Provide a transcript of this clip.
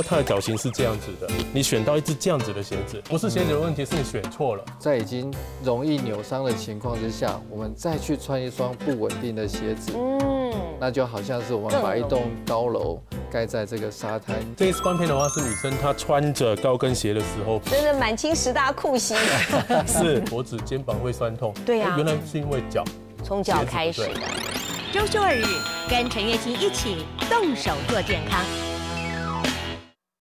它的脚型是这样子的。你选到一只这样子的鞋子不是鞋子的问题是你选错了。在已经容易扭伤的情况之下我们再去穿一双不稳定的鞋子嗯。那就好像是我们把一栋高楼盖在这个沙滩。这一次冠片的话是女生她穿着高跟鞋的时候真的满清十大酷刑。是脖子肩膀会酸痛。对呀。原来是因为脚。从脚开始的。周休二日跟陈月琴一起动手做健康。